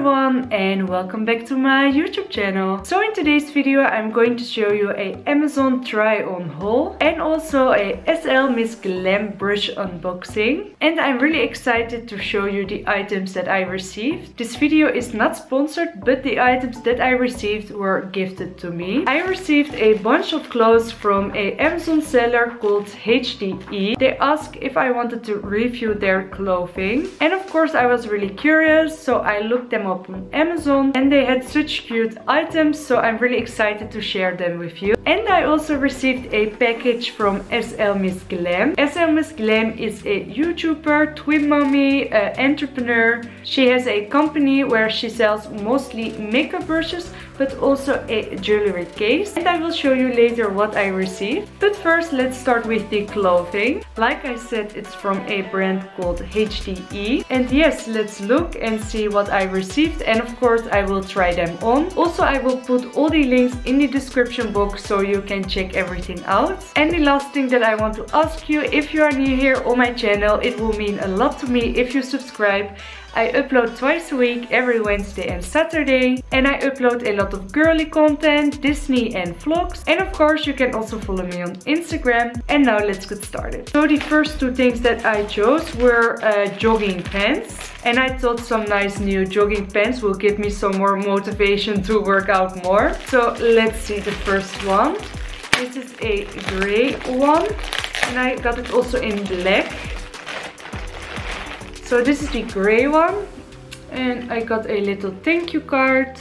everyone and welcome back to my YouTube channel. So in today's video I'm going to show you a Amazon try on haul and also a SL Miss Glam brush unboxing. And I'm really excited to show you the items that I received. This video is not sponsored but the items that I received were gifted to me. I received a bunch of clothes from a Amazon seller called HDE. They asked if I wanted to review their clothing and of course I was really curious so I looked them up on Amazon and they had such cute items so I'm really excited to share them with you. And I also received a package from SL Miss Glam. SL Miss Glam is a YouTuber, twin mommy, uh, entrepreneur. She has a company where she sells mostly makeup brushes but also a jewelry case. And I will show you later what I received. But first let's start with the clothing. Like I said it's from a brand called HDE. And yes, let's look and see what I received and of course I will try them on. Also I will put all the links in the description box so you can check everything out. And the last thing that I want to ask you, if you are new here on my channel, it will mean a lot to me if you subscribe. I upload twice a week, every Wednesday and Saturday. And I upload a lot of girly content, Disney and vlogs. And of course you can also follow me on Instagram. And now let's get started. So the first two things that I chose were uh, jogging pants. And I thought some nice new jogging pants will give me some more motivation to work out more. So let's see the first one. This is a gray one. And I got it also in black. So this is the gray one. And I got a little thank you card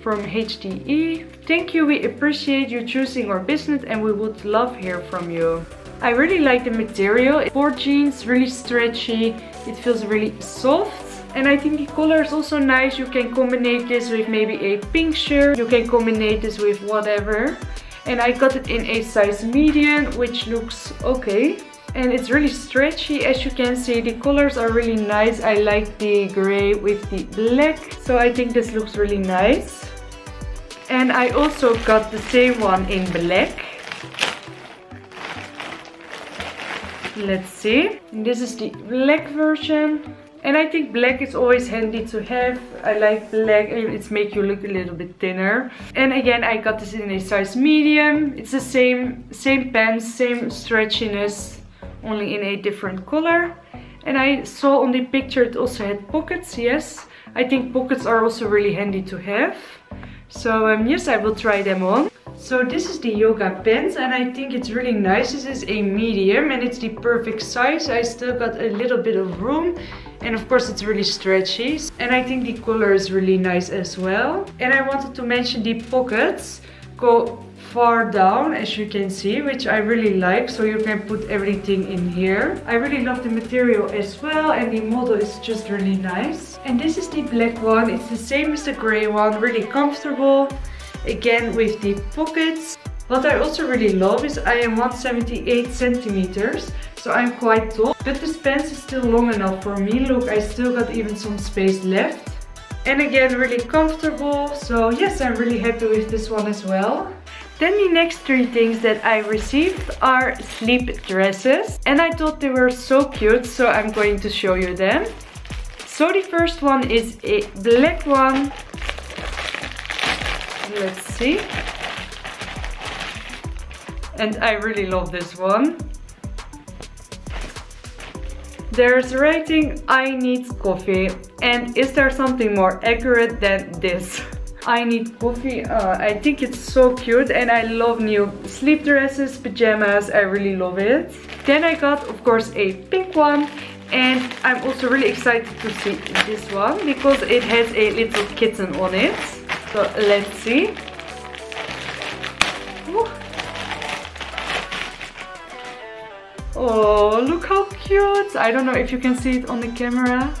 from HDE. Thank you, we appreciate you choosing our business and we would love to hear from you. I really like the material. For jeans, really stretchy. It feels really soft. And I think the color is also nice. You can combine this with maybe a pink shirt. You can combine this with whatever. And I got it in a size medium, which looks okay and it's really stretchy. As you can see the colors are really nice. I like the gray with the black so I think this looks really nice. And I also got the same one in black. Let's see. This is the black version. And I think black is always handy to have. I like black, it's make you look a little bit thinner. And again, I got this in a size medium. It's the same, same pants, same stretchiness only in a different color. And I saw on the picture it also had pockets, yes. I think pockets are also really handy to have. So um, yes, I will try them on. So this is the yoga pants and I think it's really nice. This is a medium and it's the perfect size. I still got a little bit of room and of course it's really stretchy. And I think the color is really nice as well. And I wanted to mention the pockets go far down as you can see which I really like. So you can put everything in here. I really love the material as well and the model is just really nice. And this is the black one. It's the same as the gray one. Really comfortable again with the pockets. What I also really love is I am 178 centimeters so I'm quite tall. But this pants is still long enough for me. Look I still got even some space left. And again really comfortable. So yes I'm really happy with this one as well then the next three things that I received are sleep dresses. And I thought they were so cute, so I'm going to show you them. So the first one is a black one. Let's see. And I really love this one. There's writing, I need coffee. And is there something more accurate than this? I need coffee. Uh, I think it's so cute and I love new sleep dresses, pajamas. I really love it. Then I got, of course, a pink one. And I'm also really excited to see this one because it has a little kitten on it. So let's see. Ooh. Oh, look how cute. I don't know if you can see it on the camera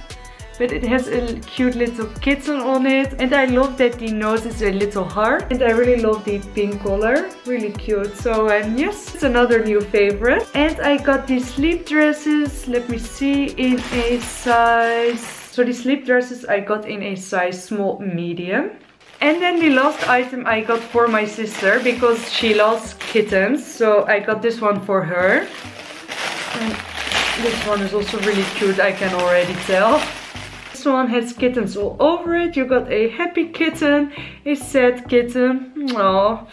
but it has a cute little kitten on it. And I love that the nose is a little heart and I really love the pink color. Really cute. So and yes it's another new favorite. And I got these sleep dresses. Let me see. In a size so the sleep dresses I got in a size small medium. And then the last item I got for my sister because she loves kittens. So I got this one for her. And this one is also really cute I can already tell this one has kittens all over it. You got a happy kitten, a sad kitten. Aww.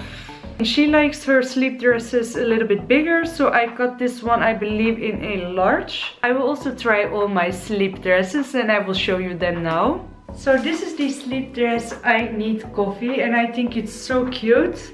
She likes her sleep dresses a little bit bigger, so I got this one, I believe, in a large. I will also try all my sleep dresses and I will show you them now. So this is the sleep dress I Need Coffee and I think it's so cute.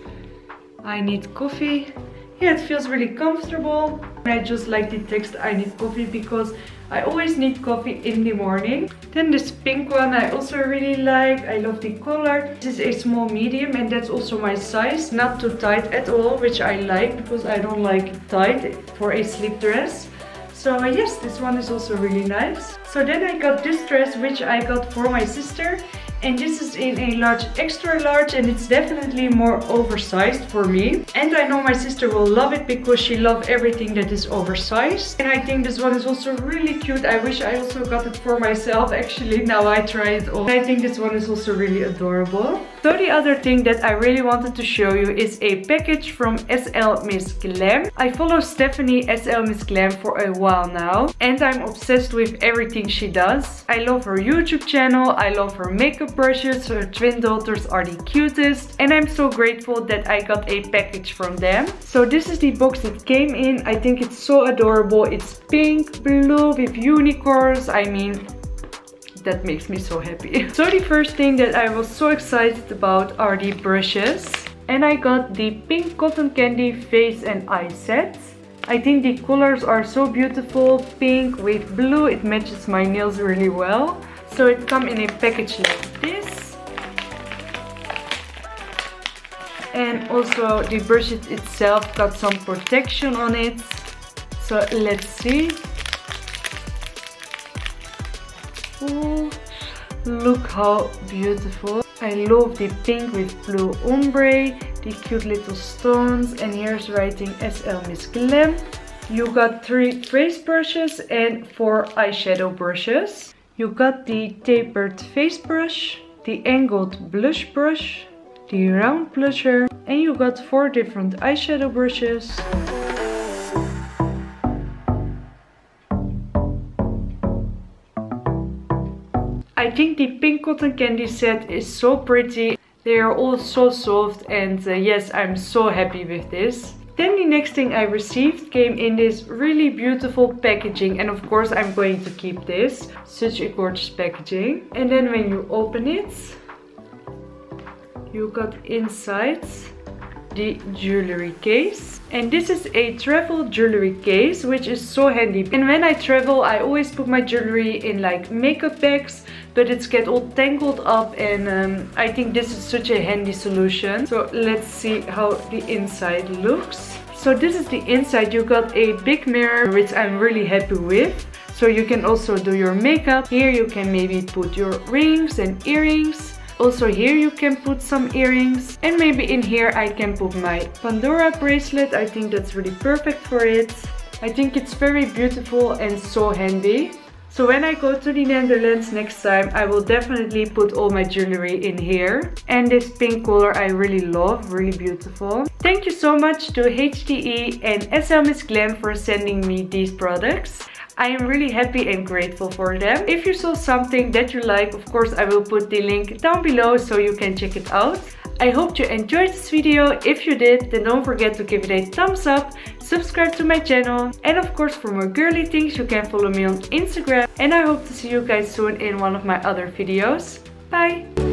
I Need Coffee. Yeah, it feels really comfortable. I just like the text I Need Coffee because I always need coffee in the morning. Then this pink one I also really like. I love the color. This is a small medium and that's also my size. Not too tight at all, which I like because I don't like tight for a sleep dress. So yes, this one is also really nice. So then I got this dress which I got for my sister and this is in a large extra large and it's definitely more oversized for me. And I know my sister will love it because she loves everything that is oversized. And I think this one is also really cute. I wish I also got it for myself actually now I try it on I think this one is also really adorable. So the other thing that I really wanted to show you is a package from SL Miss Glam. I follow Stephanie SL Miss Glam for a while now and I'm obsessed with everything she does. I love her YouTube channel I love her makeup brushes. Her twin daughters are the cutest. And I'm so grateful that I got a package from them. So this is the box it came in. I think it's so adorable. It's pink, blue with unicorns. I mean, that makes me so happy. So the first thing that I was so excited about are the brushes. And I got the pink cotton candy face and eye set. I think the colors are so beautiful, pink with blue, it matches my nails really well. So it comes in a package like this. And also the brush itself got some protection on it. So let's see. Ooh, look how beautiful. I love the pink with blue ombre, the cute little stones and here's writing SL Miss Glam. You got three face brushes and four eyeshadow brushes. You got the tapered face brush, the angled blush brush, the round blusher, and you got four different eyeshadow brushes. I think the pink cotton candy set is so pretty. They are all so soft and uh, yes, I'm so happy with this. Then the next thing I received came in this really beautiful packaging and of course I'm going to keep this. Such a gorgeous packaging. And then when you open it, you got inside the jewelry case. And this is a travel jewelry case, which is so handy. And when I travel, I always put my jewelry in like makeup bags, but it's get all tangled up and um, I think this is such a handy solution. So let's see how the inside looks. So this is the inside. You got a big mirror, which I'm really happy with. So you can also do your makeup. Here you can maybe put your rings and earrings. Also here you can put some earrings and maybe in here I can put my Pandora bracelet. I think that's really perfect for it. I think it's very beautiful and so handy. So when I go to the Netherlands next time, I will definitely put all my jewelry in here. And this pink color I really love, really beautiful. Thank you so much to HDE and SL Miss Glam for sending me these products. I am really happy and grateful for them. If you saw something that you like, of course I will put the link down below so you can check it out. I hope you enjoyed this video. If you did, then don't forget to give it a thumbs up, subscribe to my channel, and of course for more girly things you can follow me on Instagram. And I hope to see you guys soon in one of my other videos. Bye!